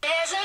There's